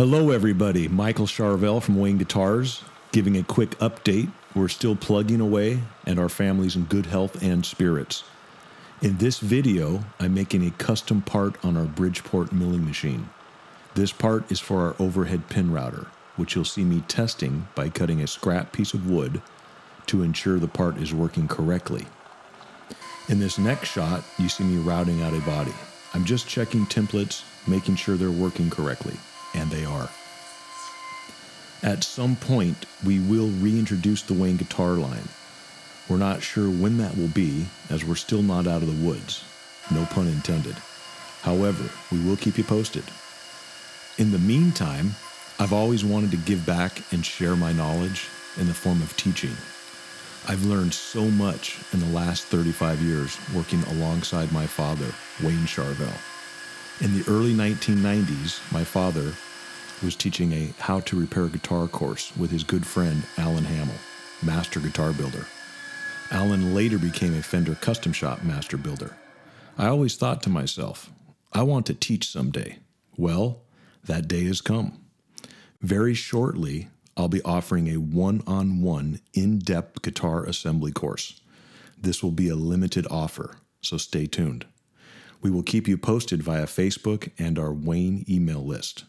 Hello, everybody. Michael Charvel from Wayne Guitars giving a quick update. We're still plugging away, and our family's in good health and spirits. In this video, I'm making a custom part on our Bridgeport milling machine. This part is for our overhead pin router, which you'll see me testing by cutting a scrap piece of wood to ensure the part is working correctly. In this next shot, you see me routing out a body. I'm just checking templates, making sure they're working correctly, and they are. At some point, we will reintroduce the Wayne guitar line. We're not sure when that will be, as we're still not out of the woods. No pun intended. However, we will keep you posted. In the meantime, I've always wanted to give back and share my knowledge in the form of teaching. I've learned so much in the last 35 years working alongside my father, Wayne Charvel. In the early 1990s, my father was teaching a how to repair guitar course with his good friend Alan Hamel, master guitar builder. Alan later became a Fender custom shop master builder. I always thought to myself, I want to teach someday. Well, that day has come. Very shortly, I'll be offering a one on one, in depth guitar assembly course. This will be a limited offer, so stay tuned. We will keep you posted via Facebook and our Wayne email list.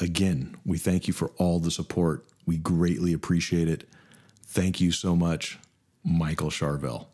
Again, we thank you for all the support. We greatly appreciate it. Thank you so much, Michael Charvel.